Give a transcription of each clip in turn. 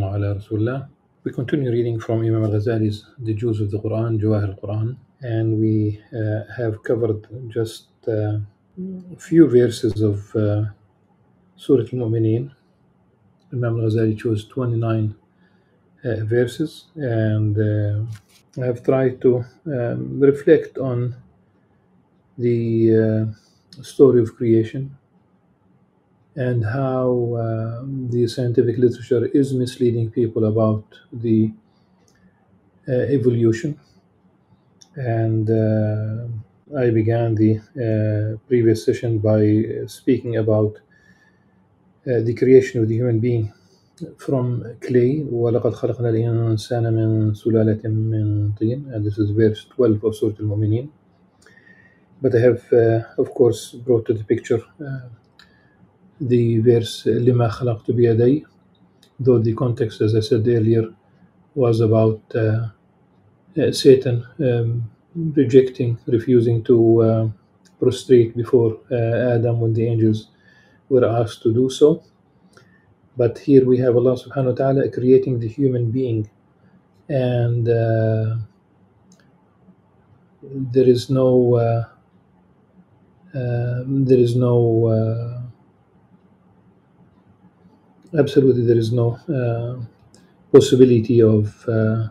Wa ala Rasulullah. We continue reading from Imam al-Ghazali's The Jewels of the Quran, Jawahir al-Quran, and we uh, have covered just uh, a few verses of uh, Surah Al-Mu'mineen. Imam al-Ghazali chose 29 uh, verses and uh, I have tried to um, reflect on the uh, story of creation and how uh, the scientific literature is misleading people about the uh, evolution. And uh, I began the uh, previous session by speaking about uh, the creation of the human being from clay. وَلَقَدْ خَلَقْنَا الْإِنسَانَ مِنْ سُلَالَةٍ مِنْ طِينٍ and this is verse 12 of Surah Al-Mu'mineen. But I have, uh, of course, brought to the picture uh, the verse لما خلقت بيدي though the context as I said earlier was about uh, uh, Satan um, rejecting refusing to uh, prostrate before uh, Adam when the angels were asked to do so but here we have Allah subhanahu wa ta'ala creating the human being and uh, there is no uh, uh, there is no uh, absolutely there is no uh, possibility of uh,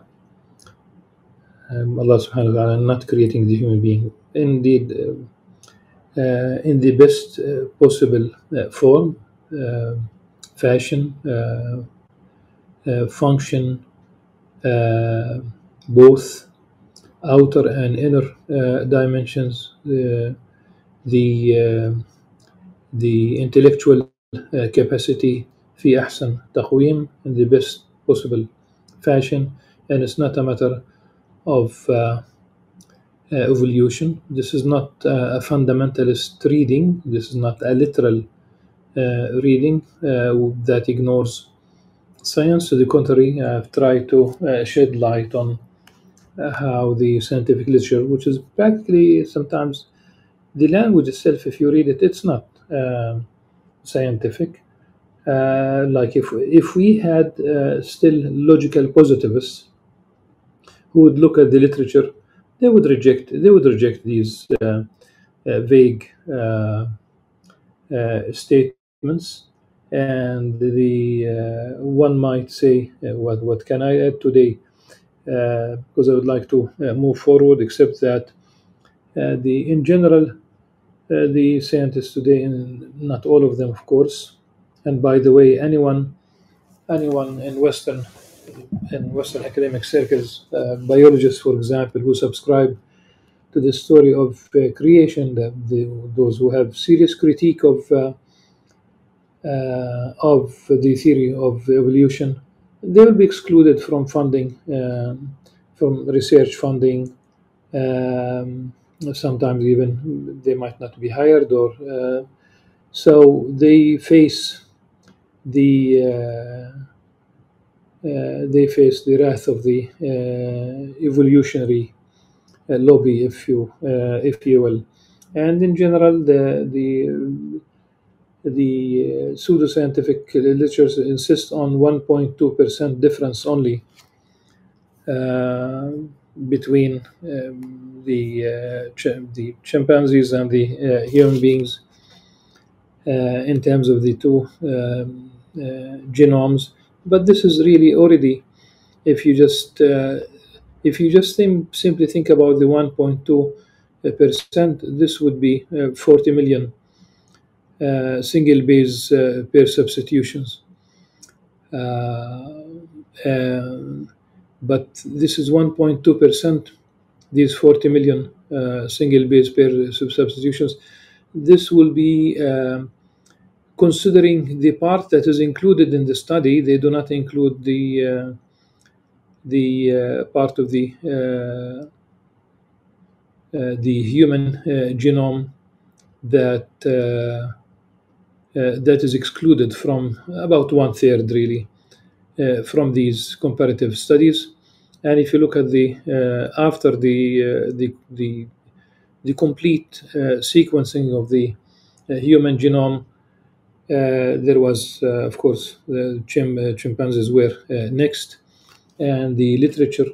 um, Allah subhanahu wa ta'ala not creating the human being. Indeed, uh, uh, in the best uh, possible form, fashion, function, both outer and inner dimensions, the the, the intellectual capacity في أحسن تقويم in the best possible fashion and it's not a matter of uh, uh, evolution this is not uh, a fundamentalist reading this is not a literal uh, reading uh, that ignores science to the contrary I've tried to uh, shed light on uh, how the scientific literature which is practically sometimes the language itself if you read it it's not um scientific uh, like if if we had uh, still logical positivists who would look at the literature, they would reject they would reject these uh, uh, vague uh, statements, and the one might say, "What what can I add today?" Because I would like to move forward, except that the in general the scientists today, and not all of them, of course, and by the way, anyone, anyone in Western, in Western academic circles, uh, biologists, for example, who subscribe to the story of uh, creation, the, the, those who have serious critique of uh, uh, of the theory of evolution, they will be excluded from funding, um, from research funding. Um, sometimes even they might not be hired, or uh, so they face the uh, uh, they face the wrath of the uh, evolutionary lobby, if you if you will, and in general the the the pseudoscientific literatures insist on 1.2 percent difference only uh, between um, the uh, ch- the chimpanzees and the uh, human beings in terms of the two um, uh, genomes. But this is really already, if you just uh, if you just sim- simply think about the 1.2 percent, this would be uh, 40 million uh, single base uh, pair substitutions. Uh, um, but this is 1.2 percent. These 40 million uh, single base pair sub- substitutions. This will be um, considering the part that is included in the study. They do not include the uh, the uh, part of the uh, the human genome that that is excluded from about one third, really, from these comparative studies. And if you look at the after the the the the complete uh, sequencing of the uh, human genome, there was, of course, the chim chimpanzees were next, and the literature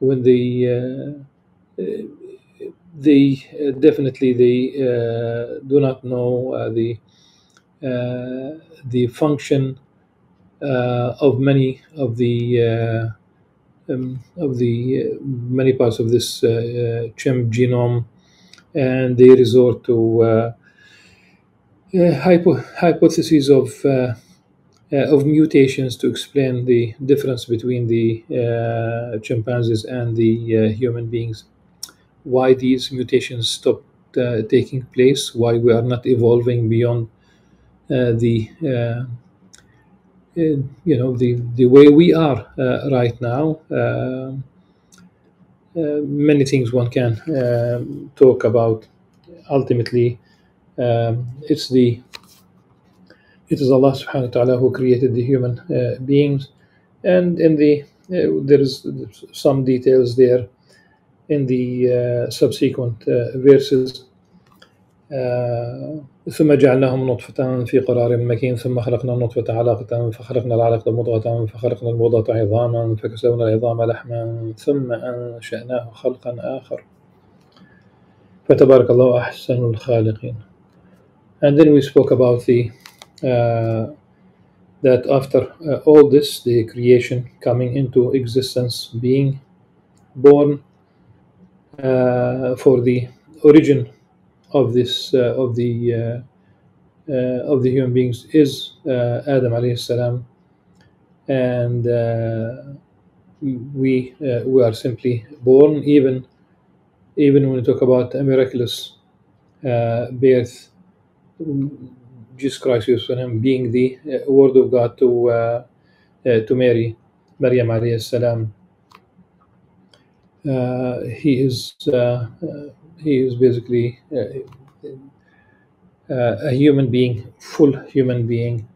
when they they definitely they do not know the the function of many of the um, of the uh, many parts of this uh, uh, chimp genome, and they resort to uh, uh, hypo hypotheses of uh, of mutations to explain the difference between the chimpanzees and the human beings. Why these mutations stopped taking place? Why we are not evolving beyond the you know the the way we are uh, right now uh, uh, Uh, many things one can um, talk about. Ultimately um, it's the it is Allah subhanahu wa ta'ala who created the human uh, beings. And in the uh, there is some details there in the subsequent verses ثم جعلناهم نطفة في قرار مكين ثم خلقنا النطفة علقة فخلقنا العلقة مضغة فخلقنا المضغة عظاما فكسونا العظام لحما ثم أنشأناه خلقا آخر. فتبارك الله أحسن الخالقين. And then we spoke about the uh, that after uh, all this the creation coming into existence being born uh, for the origin of this uh, of the uh, uh, of the human beings is Adam alayhi salam, and we we are simply born even even when we talk about a miraculous birth Jesus Christ being the word of God to to Mary Maryam alayhi salam. Uh, he is uh, he is basically uh, uh, a human being, full human being,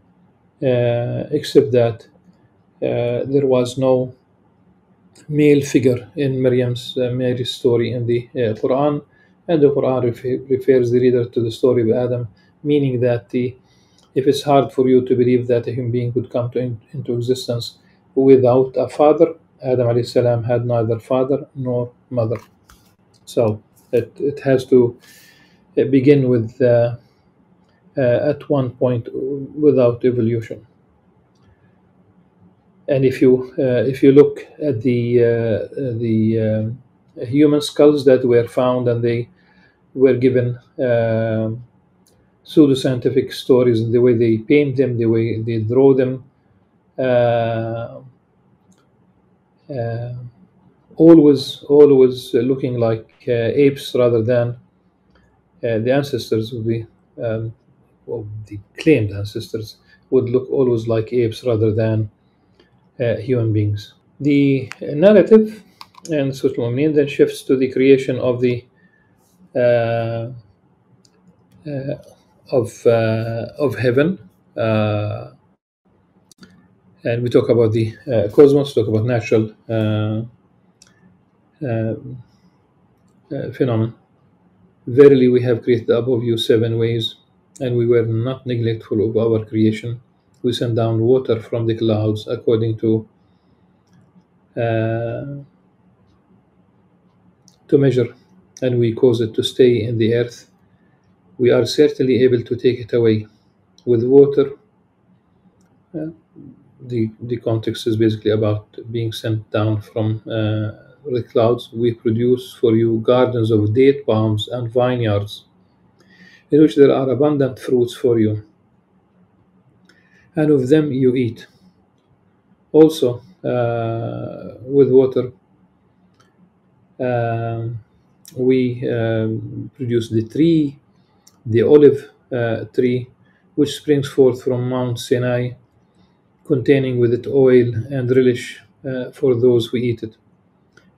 uh, except that there was no male figure in Maryam's Mary's story in the Quran, and the Quran refers the reader to the story of Adam, meaning that the if it's hard for you to believe that a human being could come to in, into existence without a father, Adam salam had neither father nor mother. So it, it has to uh, begin with uh, uh, at one point without evolution. And if you if you look at the the human skulls that were found and they were given pseudoscientific stories and the way they paint them, the way they draw them. Uh, uh, always always looking like uh, apes rather than uh, the ancestors would be um, well, the claimed ancestors would look always like apes rather than uh, human beings. The narrative and Surah al then shifts to the creation of the uh, uh, of uh, of heaven, and we talk about the cosmos, talk about natural phenomenon. Verily, we have created above you seven ways, and we were not neglectful of our creation. We sent down water from the clouds according to uh, to measure, and we cause it to stay in the earth. We are certainly able to take it away with water. Uh, the the context is basically about being sent down from uh, the clouds, we produce for you gardens of date palms and vineyards, in which there are abundant fruits for you, and of them you eat. Also, uh, with water, uh, we um, produce the tree, the olive uh, tree, which springs forth from Mount Sinai, containing with it oil and relish uh, for those who eat it.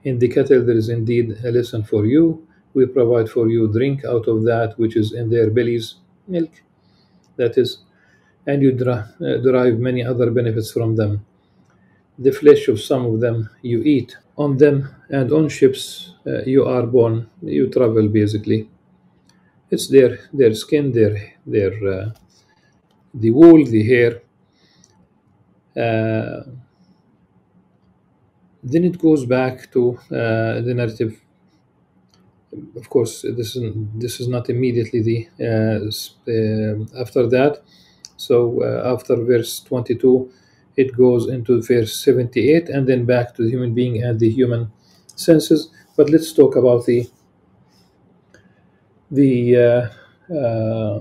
In the cattle there is indeed a lesson for you. We provide for you drink out of that which is in their bellies, milk, that is, and you uh, derive many other benefits from them. The flesh of some of them you eat. On them and on ships uh, you are borne, you travel basically. It's their their skin, their their uh, the wool, the hair. Uh, then it goes back to uh, the narrative. Of course, this is this is not immediately the uh, uh, after that. So uh, after verse 22, it goes into verse 78, and then back to the human being and the human senses. But let's talk about the the uh, uh,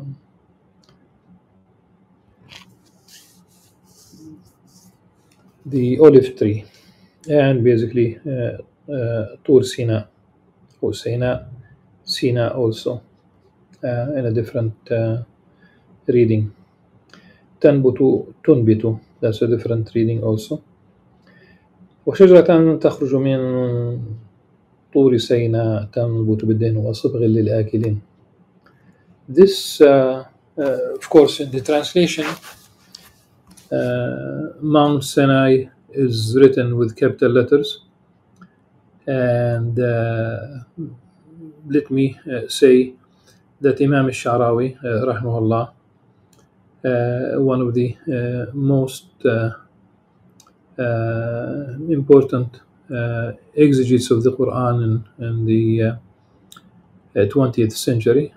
the olive tree and basically uh, uh, Tur Sina or Sina, Sina also uh, in a different uh, reading. تنبت تنبت that's a different reading also. وشجرة تخرج من طور سيناء تنبت بالدهن وصبغ للآكلين. This, uh, uh, of course, in the translation, uh, Mount Sinai is written with capital letters. And uh, let me uh, say that Imam al-Sha'rawi, uh, uh, one of the uh, most uh, important exegetes of the Quran in, in the uh, uh, 20th century,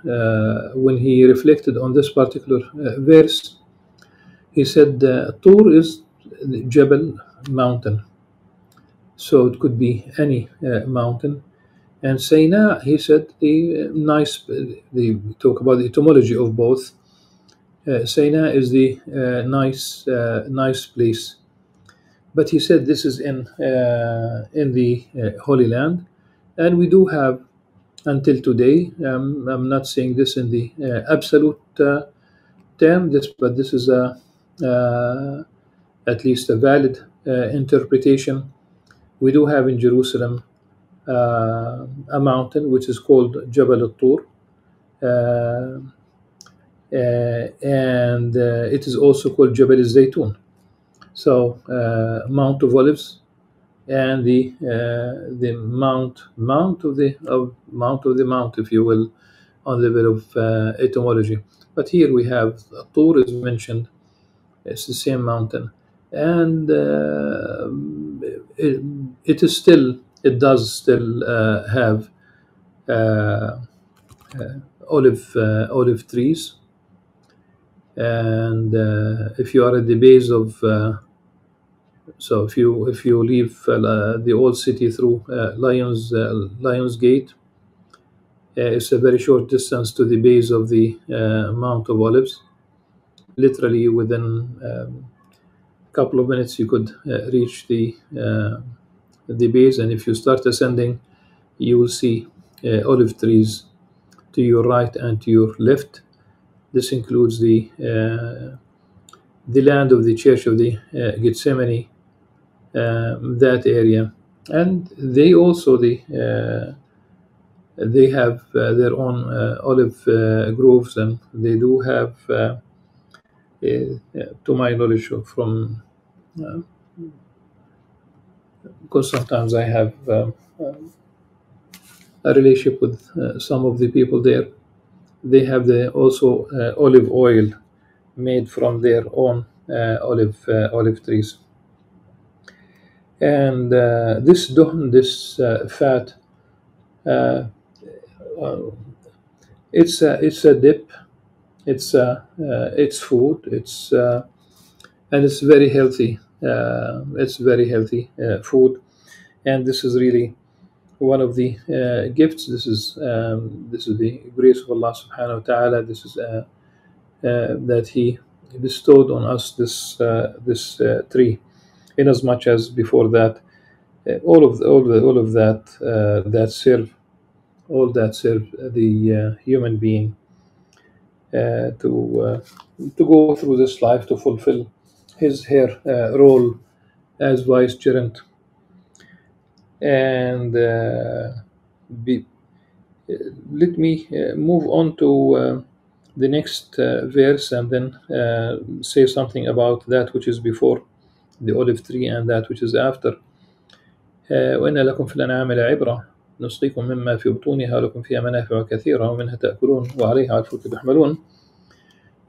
when he reflected on this particular verse, he said, Tur is Jebel mountain. So it could be any uh, mountain. And Sina, he said, the uh, nice, the, talk about the etymology of both. Uh, Sina is the uh, nice, uh, nice place. But he said this is in uh, in the uh, Holy Land, and we do have until today. Um, I'm not saying this in the uh, absolute uh, term, this, but this is a uh, at least a valid uh, interpretation. We do have in Jerusalem uh, a mountain which is called Jabal al-Tur. Uh, uh, and uh, it is also called Jabal al-Zaytun. So uh, Mount of Olives and the uh, the mount mount of the of mount of the mount, if you will, on the bit of uh, etymology. But here we have Tur is mentioned. It's the same mountain, and uh, it, it is still it does still uh, have uh, olive olive trees. And uh, if you are at the base of uh, so if you if you leave uh, the old city through Lions Lions Gate, it's a very short distance to the base of the Mount of Olives. Literally within um, couple of minutes, you could uh, reach the uh, the base, and if you start ascending, you will see uh, olive trees to your right and to your left. This includes the uh, the land of the Church of the Gethsemane, um, that area, and they also the they have uh, their own uh, olive uh, groves, and they do have, to my knowledge, from uh, because sometimes I have um, um, a relationship with uh, some of the people there. They have the also uh, olive oil made from their own uh, olive uh, olive trees. And uh, this duhn, this uh, fat, uh, uh, it's a, it's a dip. It's a, uh, it's food. It's uh, and it's very healthy. Uh, it's very healthy uh, food, and this is really one of the uh, gifts. This is um, this is the grace of Allah Subhanahu wa Taala. This is uh, uh, that He bestowed on us this uh, this tree, inasmuch as much as before that, all of the, all the, all of that that serve all that serve the human being to to go through this life to fulfill his her uh, role as vicegerent and uh, be, uh, let me uh, move on to uh, the next uh, verse and then uh, say something about that which is before the olive tree and that which is after آه، وإن لكم في الأنعام لعبرة نسقيكم مما في بطونها لكم فيها منافع كثيرة ومنها تأكلون وعليها على الفلك تحملون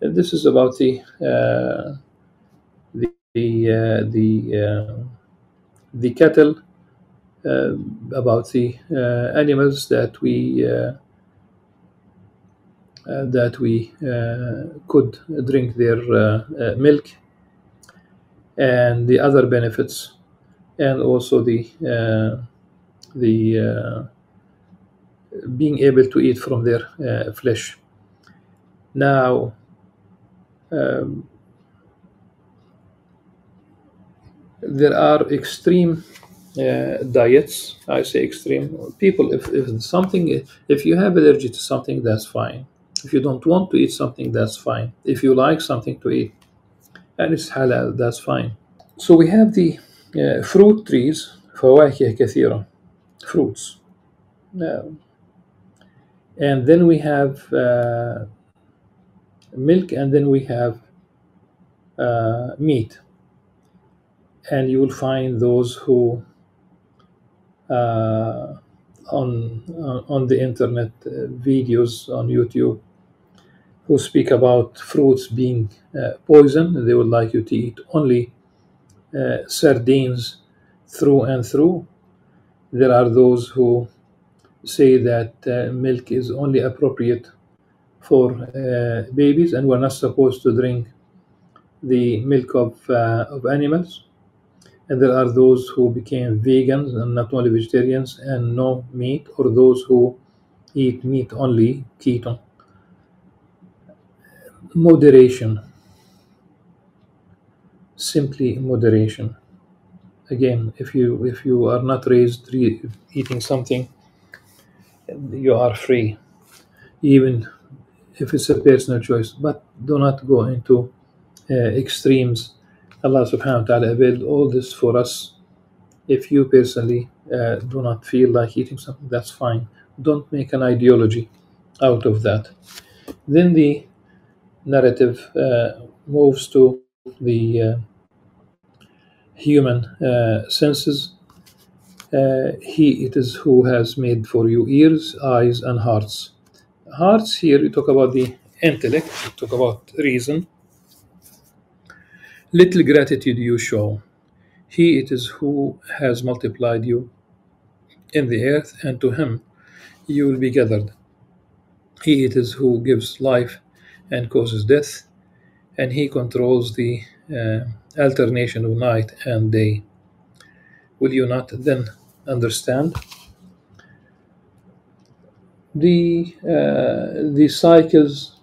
this is about the uh, the uh, the, uh, the cattle, uh, about the uh, animals that we uh, uh, that we could drink their milk, and the other benefits, and also the the being able to eat from their flesh. Now, um, there are extreme uh, diets. I say extreme. People, if, if something, if you have allergy to something, that's fine. If you don't want to eat something, that's fine. If you like something to eat, and it's halal, that's fine. So we have the uh, fruit trees, فواكه كثيرة, fruits. Uh, and then we have uh, milk, and then we have uh, meat. And you will find those who uh, on on on the internet uh, videos on YouTube who speak about fruits being uh, poison. They would like you to eat only uh, sardines through and through. There are those who say that uh, milk is only appropriate for uh, babies and we're not supposed to drink the milk of, uh, of animals. And there are those who became vegans and not only vegetarians and no meat, or those who eat meat only, keto. Moderation, simply moderation. Again, if you if you are not raised re- eating something, you are free, even if it's a personal choice. But do not go into uh, extremes. Allah subhanahu wa ta'ala availed all this for us. If you personally uh, do not feel like eating something, that's fine. Don't make an ideology out of that. Then the narrative uh, moves to the uh, human uh, senses. Uh, he it is who has made for you ears, eyes, and hearts. Hearts here we talk about the intellect, we talk about reason. Little gratitude you show. He it is who has multiplied you in the earth, and to him you will be gathered. He it is who gives life and causes death, and he controls the uh, alternation of night and day. Will you not then understand? The uh, the cycles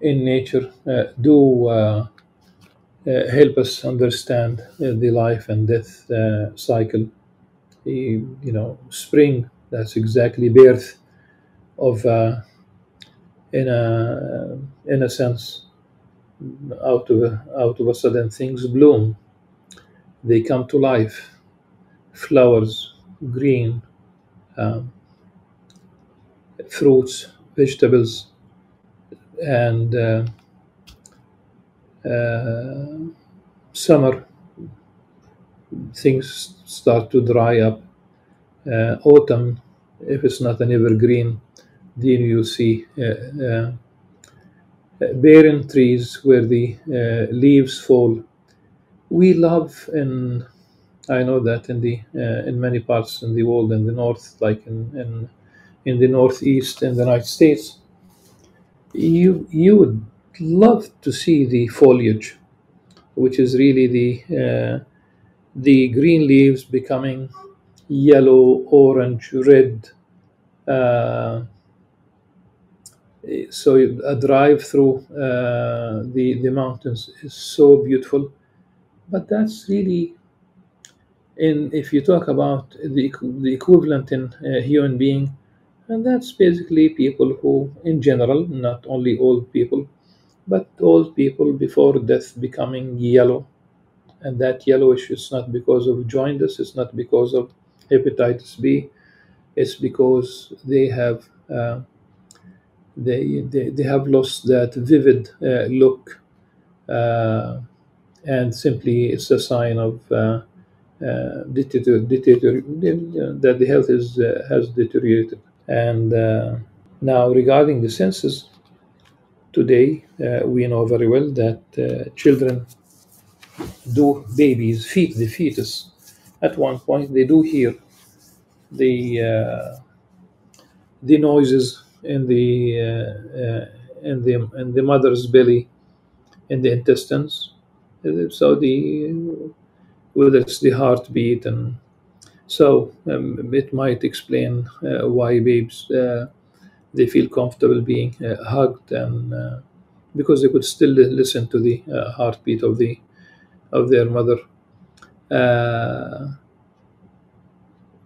in nature uh, do uh, help us understand uh, the life and death uh, cycle. The, you know, spring, that's exactly birth of, uh, in a in a sense, out of a, out of a sudden things bloom. They come to life. Flowers, green, um, fruits, vegetables, and uh, uh, summer things start to dry up. Uh, autumn, if it's not an evergreen, then you see uh, uh, barren trees where the uh, leaves fall. We love in I know that in the in many parts in the world, in the north, like in in, in the northeast in the United States, you you would love to see the foliage, which is really the uh, the green leaves becoming yellow, orange, red. Uh, so a drive through uh, the the mountains is so beautiful, but that's really in if you talk about the the equivalent in uh, human being, and that's basically people who, in general, not only old people, but old people before death becoming yellow and that yellowish is not because of jaundice, it's not because of hepatitis B, it's because they have uh, they, they they have lost that vivid uh, look, uh, and simply it's a sign of uh, uh, deterior- deterior- that the health is uh, has deteriorated. And now regarding the senses, today uh, we know very well that uh, children do babies feed the fetus. At one point they do hear the uh, the noises in the uh, uh, in the in the mother's belly in the intestines. So the whether it's the heartbeat and so um, it might explain uh, why babes they feel comfortable being uh, hugged and uh, because they could still listen to the uh, heartbeat of the of their mother.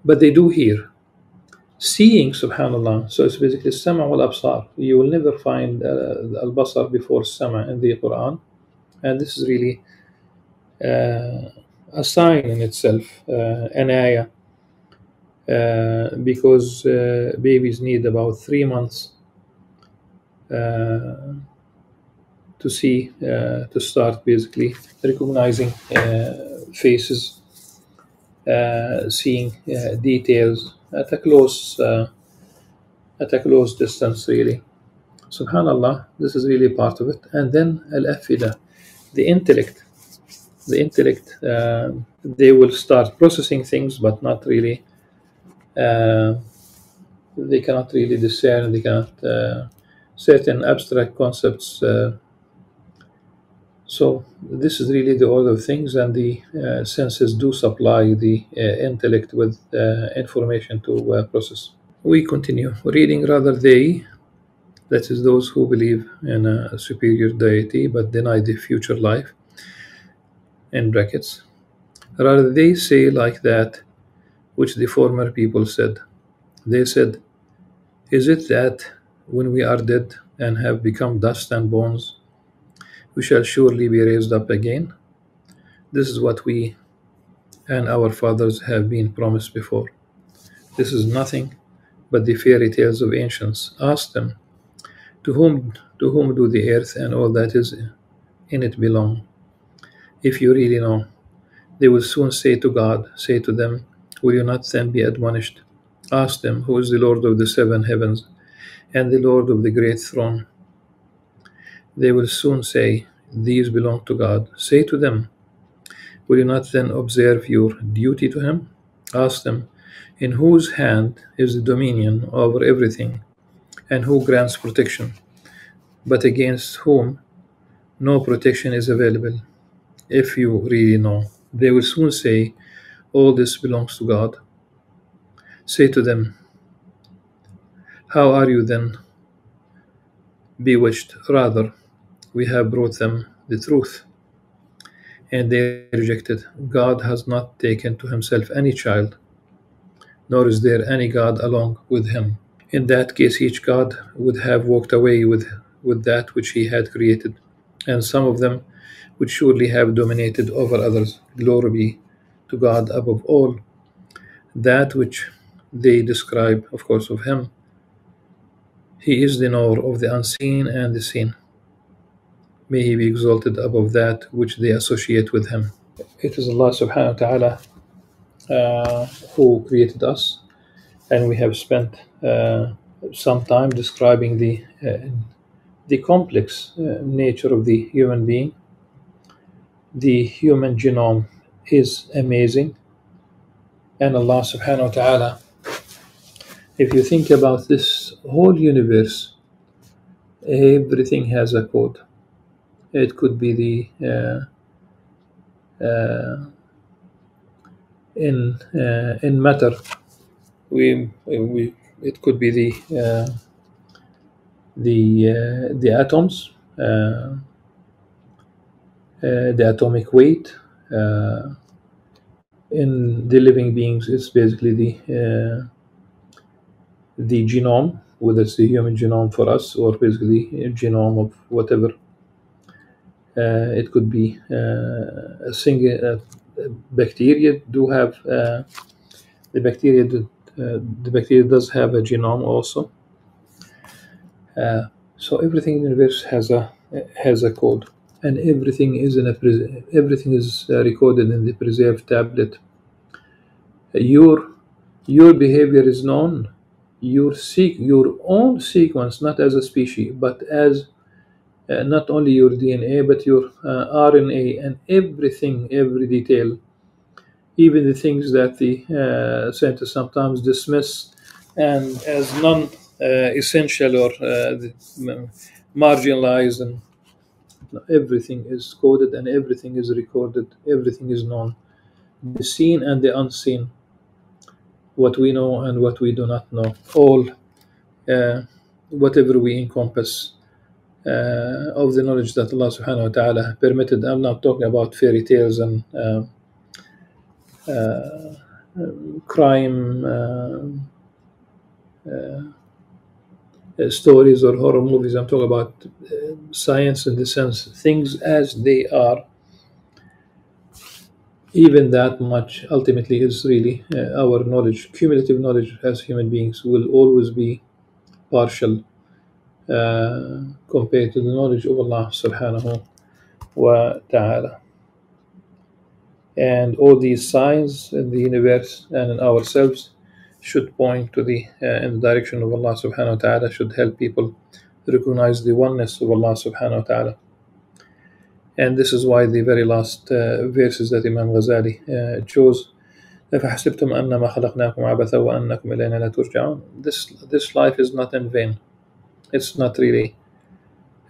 But they do hear. Seeing subhanallah so it's basically sama wal absar. You will never find uh, al basar before sama in the quran. And this is really uh, a sign in itself uh, an ayah because uh, babies need about three months uh, to see uh, to start basically recognizing uh, faces uh, seeing uh, details at a close uh, at a close distance really. Subhanallah this is really part of it. And then al-afida the intellect the intellect uh, they will start processing things but not really uh, Eh, they cannot really discern they cannot uh, certain abstract concepts uh, so this is really the order of things and the senses do supply the intellect with information to process. We continue. Reading rather they that is those who believe in a superior deity but deny the future life in brackets. Rather they say like that which the former people said. They said is it that when we are dead and have become dust and bones we shall surely be raised up again? This is what we and our fathers have been promised before. This is nothing but the fairy tales of ancients. Ask them to whom to whom do the earth and all that is in it belong? If you really know they will soon say to god say to them will you not then be admonished? Ask them who is the lord of the seven heavens and the lord of the great throne? They will soon say these belong to god. Say to them will you not then observe your duty to him? Ask them in whose hand is the dominion over everything and who grants protection? But against whom no protection is available if you really know? They will soon say all this belongs to god. Say to them how are you then bewitched? Rather we have brought them the truth. And they rejected. God has not taken to himself any child nor is there any god along with him. In that case each god would have walked away with with that which he had created and some of them would surely have dominated over others. Glory be to god above all that which they describe of course of him. He is the knower of the unseen and the seen. May he be exalted above that which they associate with him. It is allah subhanahu wa ta'ala uh, who created us and we have spent uh, some time describing the uh, the complex uh, nature of the human being. The human genome is amazing, and Allah subhanahu wa ta'ala, if you think about this whole universe, everything has a code. It could be the uh, uh, in uh, in matter. We we it could be the uh, the uh, the atoms, uh, the atomic weight. Uh, in the living beings, it's basically the uh, the genome, whether it's the human genome for us or basically a genome of whatever. Uh, it could be uh, a single uh, bacteria do have uh, the bacteria do, the bacteria does have a genome also. So everything in the universe has a has a code, and everything is in a everything is uh, recorded in the preserved tablet. Your your behavior is known. Your seek your own sequence, not as a species, but as uh, not only your DNA but your uh, RNA and everything, every detail, even the things that the uh, scientists sometimes dismiss and as non essential or the, marginalized and everything is coded and everything is recorded, everything is known, the seen and the unseen, what we know and what we do not know, all, uh, whatever we encompass uh, of the knowledge that Allah subhanahu wa ta'ala permitted. I'm not talking about fairy tales and uh, uh crime uh, uh, stories or horror movies. I'm talking about science in the sense things as they are even that much ultimately is really uh, our knowledge cumulative knowledge as human beings will always be partial uh, compared to the knowledge of Allah subhanahu wa ta'ala and all these signs in the universe and in ourselves should point to the uh, in the direction of Allah subhanahu wa ta'ala should help people recognize the oneness of Allah subhanahu wa ta'ala. And this is why the very last uh, verses that Imam Ghazali uh, chose أفحسبتم أنما خلقناكم عبثا وأنكم إلينا لا ترجعون This, this life is not in vain. It's not really.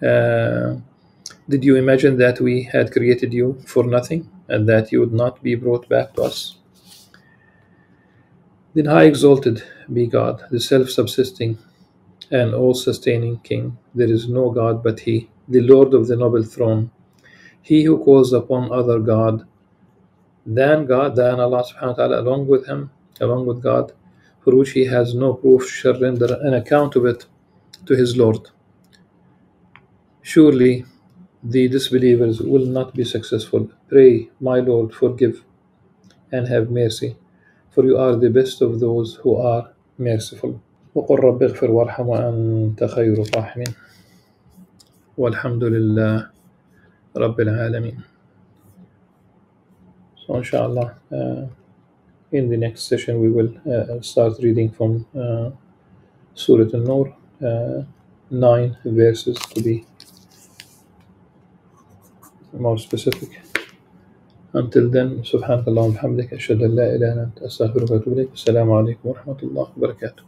Uh, did you imagine that we had created you for nothing and that you would not be brought back to us? Then high exalted be God, the self subsisting and all sustaining King. There is no God but He, the Lord of the noble throne. He who calls upon other God than God, than Allah subhanahu wa ta'ala, along with Him, along with God, for which He has no proof, shall render an account of it to His Lord. Surely the disbelievers will not be successful. Pray, my Lord, forgive and have mercy, for you are the best of those who are merciful. وقل رب اغفر وارحم وأنت خير الراحمين والحمد لله رب العالمين So inshallah uh, in the next session we will uh, start reading from uh, Surah An-Nur uh, nine verses to be more specific Until then سبحانك اللهم وبحمدك أشهد أن لا إله إلا أنت أستغفرك وأتوب إليك السلام عليكم ورحمة الله وبركاته